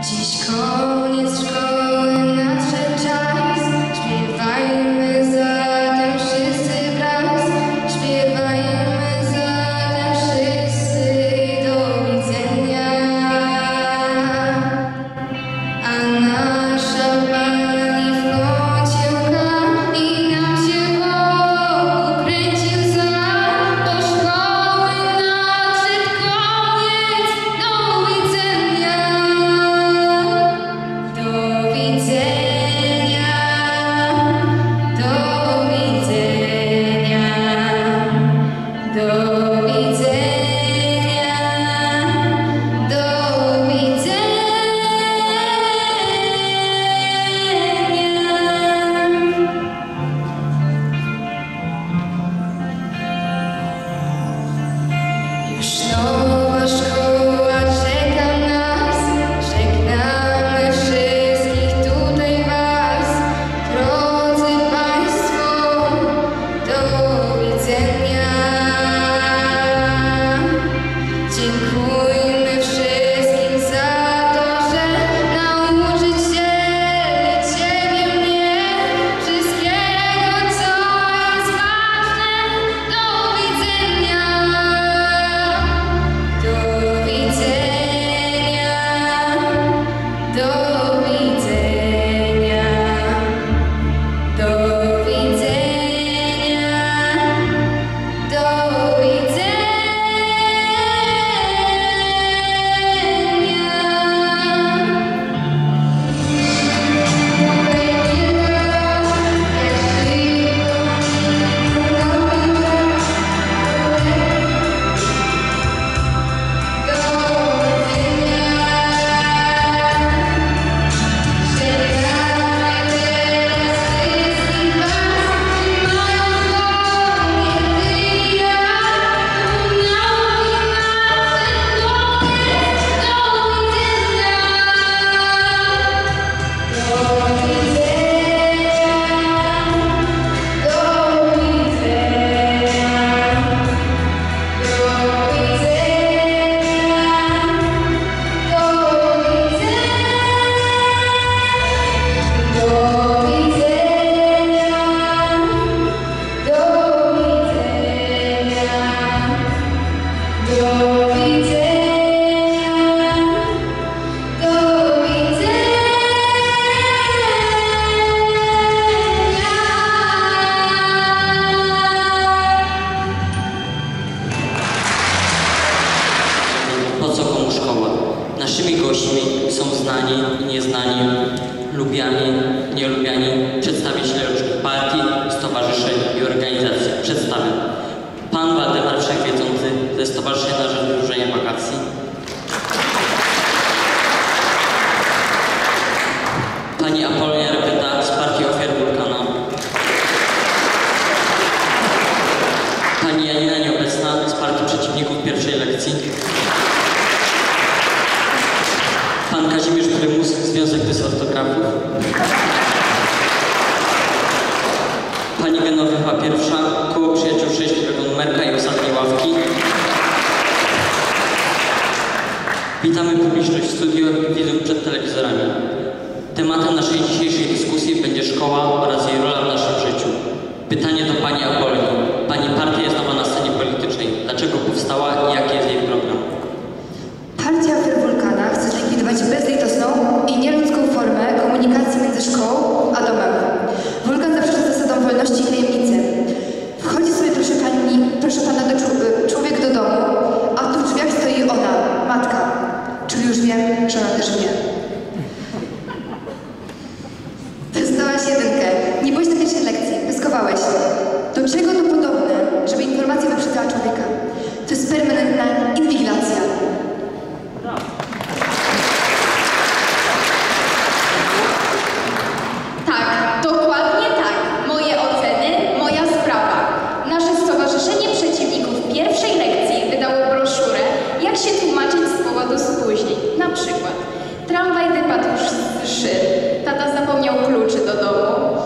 Just call. Pan Kazimierz Prymus, Związek Dysortografów. Pani Genowefa Pierwsza, Koło Przyjaciół 6, numerka i ostatniej ławki. Witamy publiczność w studiu i widzów przed telewizorami. Tematem naszej dzisiejszej dyskusji będzie szkoła zapomniał kluczy do domu.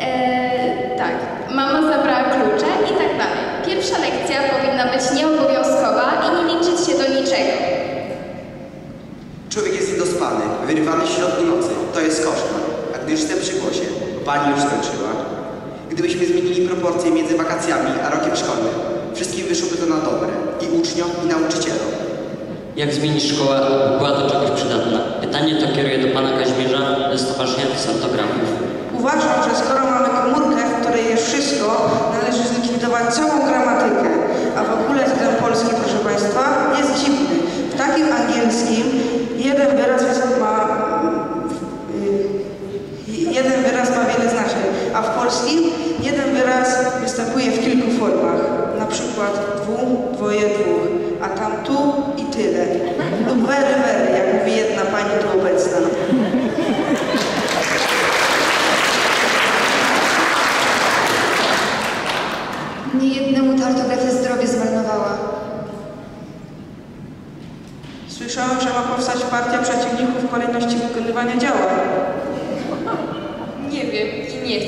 E, tak, mama zabrała klucze i tak dalej. Pierwsza lekcja powinna być nieobowiązkowa i nie liczyć się do niczego. Człowiek jest niedospany, wyrywany w środku nocy. To jest koszmar. A gdy już jestem przy głosie, pani już skończyła. Gdybyśmy zmienili proporcje między wakacjami a rokiem szkolnym, wszystkim wyszłoby to na dobre. I uczniom, i nauczycielom. Jak zmienić szkołę, była do czegoś przydatna? Pytanie to kieruję do pana Kazimierza ze Stowarzyszenia Dysortografów. Uważam, że skoro mamy komórkę, w której jest wszystko, należy zlikwidować całą gramatykę. A w ogóle ten polski, proszę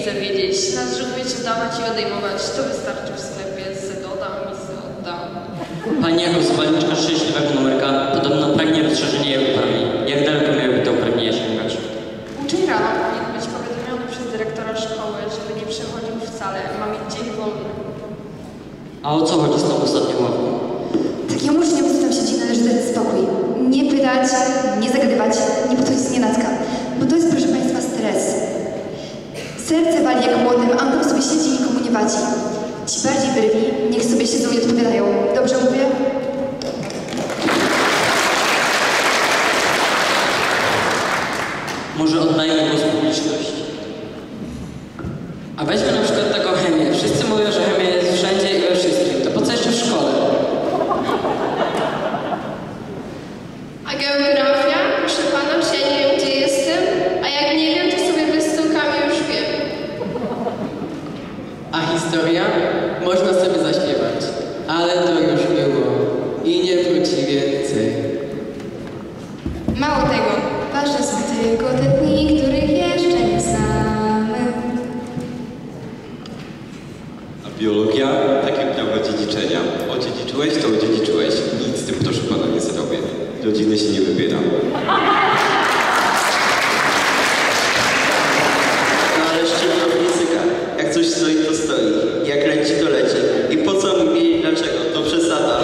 chcę wiedzieć. Nas żegnujecie dawać i odejmować. To wystarczy w sklepie. Se dodam i se oddam. Pani jako zwolenniczka szczęśliwego numerka podobno pragnie rozszerzenia jej uprawnień. Jak daleko miałyby te uprawnienia sięgać? Uczeń rano powinien być powiadomiony przez dyrektora szkoły, żeby nie przechodził wcale. Ma mieć dzień wolny. A o co chodzi z tą ostatnią ławką? Takiemu uczniowi, co tam siedzi, należy dać spokój. Nie pytać, nie zagadywać, nie podchodzić z nienacka. Bo to jest, proszę Państwa. Serce wali jak młodym, a sobie siedzi i nikomu nie wadzi. Ci bardziej wyrwi, niech sobie siedzą i odpowiadają. Dobrze mówię? Może oddajmy głos publiczności. A weźmy na przykład taką chemię. Wszyscy mówią, że chemia jest wszędzie i we wszystkim. To po co jeszcze w szkole? A geografia? Proszę pana, czy ja nie wiem, gdzie jestem? A jak nie wiem, to sobie wystąkami już wiem. A historia? Można sobie zaśpiewać, ale to już było i nie wróci więcej. Mało tego, ważne są tylko te dni, których jeszcze nie znamy. A biologia, tak jak prawo dziedziczenia. Odziedziczyłeś, to odziedziczyłeś. Nic z tym, proszę pana, nie zrobię. Rodziny się nie wybieram. No ale szczytno fizyka. Jak coś stoi, to stoi. Jak leci, to leci. I po co mi wiedzieć dlaczego? To przesada.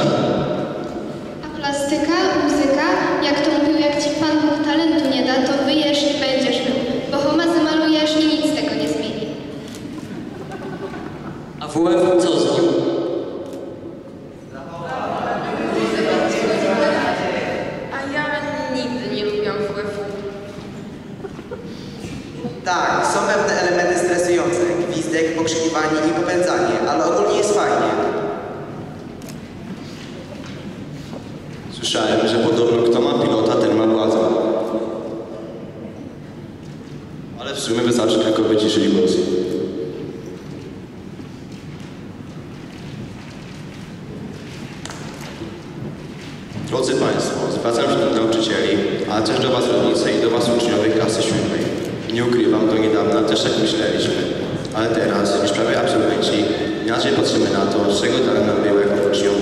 A plastyka, muzyka? Jak to mówił, jak ci Pan Bóg talentu nie da, to wyjesz i będziesz miał. Bo homa zamalujesz i nic z tego nie zmieni. A WF co z nim? A ja nigdy nie lubiłam WF-u. Tak, są pewne elementy stresujące. Gwizdek, pokrzykiwanie i popędzanie, ale ogólnie jest fajnie. Słyszałem, że podobno kto ma pilota, ten ma władzę. Ale w sumie wystarczy tylko wyciszyć głos. Drodzy Państwo, zwracam się do nauczycieli, ale też do Was rodzice i do Was uczniowie klasy siódmej. Nie ukrywam, do niedawna też tak myśleliśmy, ale teraz, już prawie absolwenci, inaczej patrzymy na to, czego dalej nam było jako uczniom